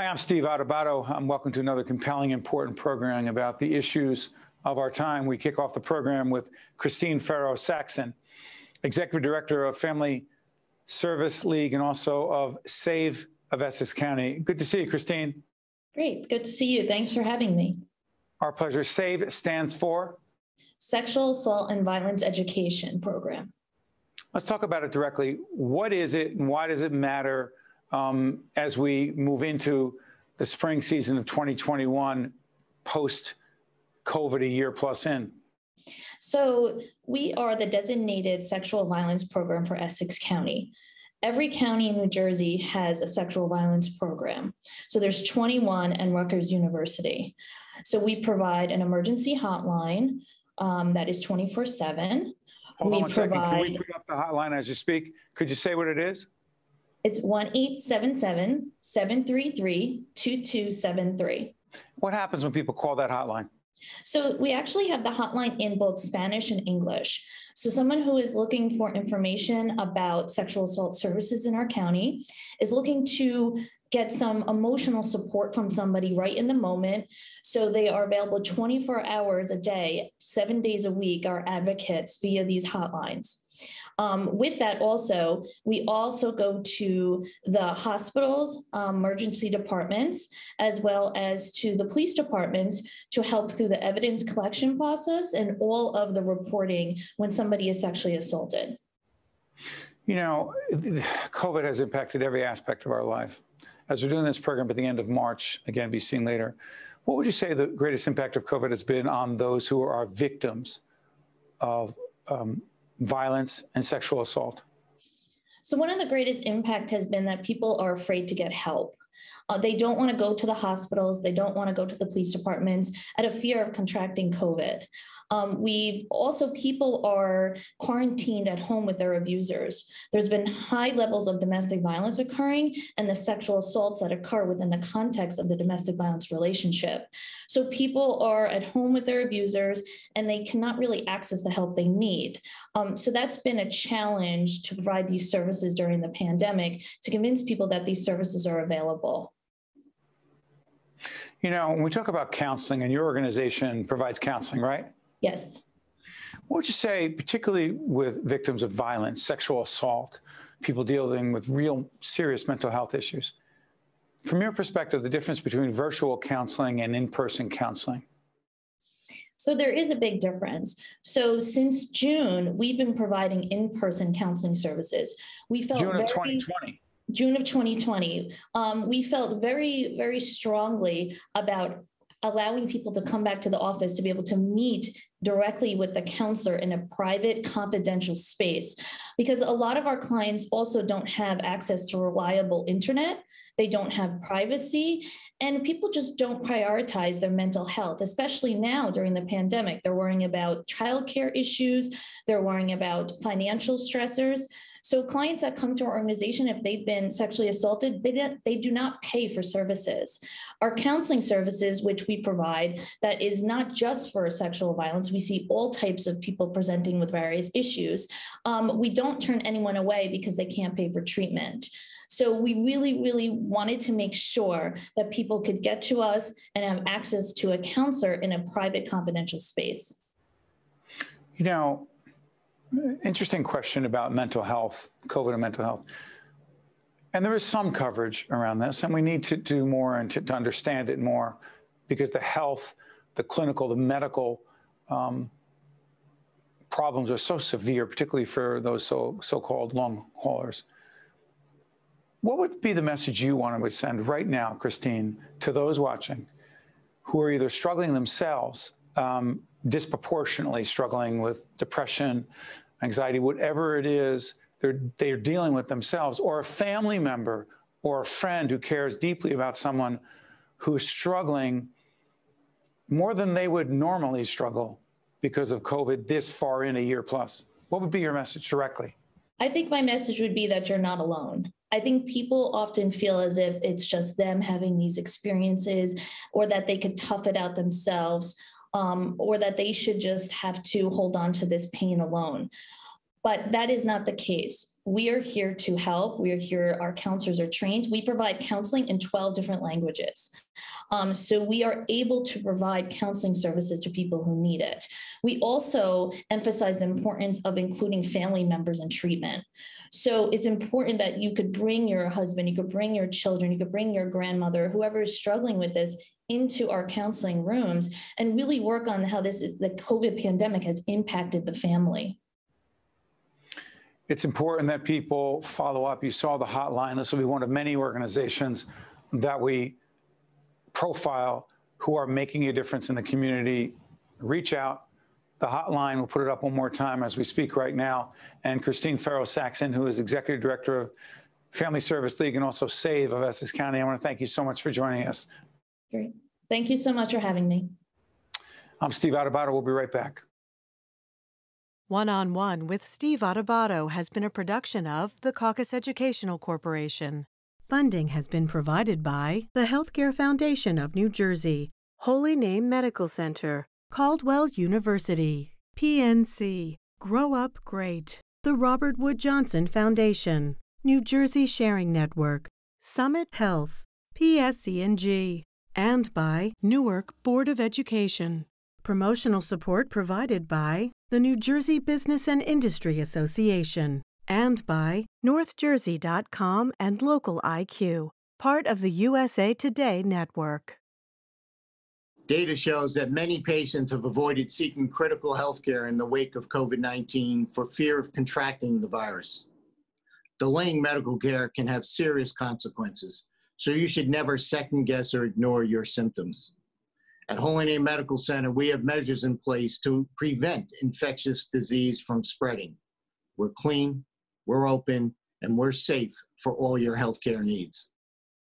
Hi, I'm Steve Adubato. I'm welcome to another compelling, important programming about the issues of our time. We kick off the program with Christine Ferro Saxon, Executive Director of Family Service League and also of SAVE of Essex County. Good to see you, Christine. Great. Good to see you. Thanks for having me. Our pleasure. SAVE stands for Sexual Assault and Violence Education Program. Let's talk about it directly. What is it and why does it matter as we move into the spring season of 2021 post COVID a year plus in? So, we are the designated sexual violence program for Essex County. Every county in New Jersey has a sexual violence program. So there's 21 and Rutgers University. So we provide an emergency hotline um, that is 24 7. Hold we on one provide, second. Can we bring up the hotline as you speak? Could you say what it is? It's 1 877 733 2273. What happens when people call that hotline? So we actually have the hotline in both Spanish and English. So someone who is looking for information about sexual assault services in our county is looking to get some emotional support from somebody right in the moment. So they are available 24 hours a day, seven days a week, our advocates via these hotlines. Um, with that, also, we also go to the hospitals, um, emergency departments, as well as to the police departments to help through the evidence collection process and all of the reporting when somebody is sexually assaulted. You know, COVID has impacted every aspect of our life. As we're doing this program at the end of March, again, be seen later, what would you say the greatest impact of COVID has been on those who are victims of um, violence and sexual assault? So, one of the greatest impact has been that people are afraid to get help. Uh, they don't want to go to the hospitals. They don't want to go to the police departments out of fear of contracting COVID. Um, we've also, people are quarantined at home with their abusers. There's been high levels of domestic violence occurring and the sexual assaults that occur within the context of the domestic violence relationship. So people are at home with their abusers and they cannot really access the help they need. Um, so that's been a challenge to provide these services during the pandemic to convince people that these services are available. You know, when we talk about counseling, and your organization provides counseling, right? Yes. What would you say, particularly with victims of violence, sexual assault, people dealing with real serious mental health issues? From your perspective, the difference between virtual counseling and in person counseling? So there is a big difference. So since June, we've been providing in-person counseling services. We felt June of very, 2020. June of 2020. Um, we felt very, very strongly about allowing people to come back to the office to be able to meet directly with the counselor in a private, confidential space. Because a lot of our clients also don't have access to reliable internet, they don't have privacy, and people just don't prioritize their mental health, especially now during the pandemic. They're worrying about childcare issues, they're worrying about financial stressors. So clients that come to our organization, if they've been sexually assaulted, they, don't, they do not pay for services. Our counseling services, which we provide, that is not just for sexual violence. We see all types of people presenting with various issues. Um, we don't turn anyone away because they can't pay for treatment. So we really, really wanted to make sure that people could get to us and have access to a counselor in a private, confidential space. You know, Interesting question about mental health, COVID and mental health. And there is some coverage around this, and we need to do more and to, to understand it more because the health, the clinical, the medical um, problems are so severe, particularly for those so, so-called long haulers. What would be the message you want to send right now, Christine, to those watching who are either struggling themselves um, disproportionately struggling with depression, anxiety, whatever it is they're, they're dealing with themselves, or a family member or a friend who cares deeply about someone who's struggling more than they would normally struggle because of COVID this far in a year plus? What would be your message directly? I think my message would be that you're not alone. I think people often feel as if it's just them having these experiences or that they could tough it out themselves um, or that they should just have to hold on to this pain alone. But that is not the case. We are here to help. We are here, our counselors are trained. We provide counseling in 12 different languages. Um, so we are able to provide counseling services to people who need it. We also emphasize the importance of including family members in treatment. So it's important that you could bring your husband, you could bring your children, you could bring your grandmother, whoever is struggling with this into our counseling rooms and really work on how this is, the COVID pandemic has impacted the family. It's important that people follow up. You saw the hotline. This will be one of many organizations that we profile who are making a difference in the community. Reach out. The hotline, we'll put it up one more time as we speak right now. And Christine Ferro Saxon, who is Executive Director of Family Service League and also SAVE of Essex County. I want to thank you so much for joining us. Great. Thank you so much for having me. I'm Steve Adubato. We'll be right back. One on One with Steve Adubato has been a production of the Caucus Educational Corporation. Funding has been provided by the Healthcare Foundation of New Jersey, Holy Name Medical Center, Caldwell University, PNC, Grow Up Great, the Robert Wood Johnson Foundation, New Jersey Sharing Network, Summit Health, PSE&G, and by Newark Board of Education. Promotional support provided by the New Jersey Business and Industry Association and by NorthJersey.com and Local IQ, part of the USA Today network. Data shows that many patients have avoided seeking critical health care in the wake of COVID 19 for fear of contracting the virus. Delaying medical care can have serious consequences, so you should never second guess or ignore your symptoms. At Holy Name Medical Center, we have measures in place to prevent infectious disease from spreading. We're clean, we're open, and we're safe for all your healthcare needs.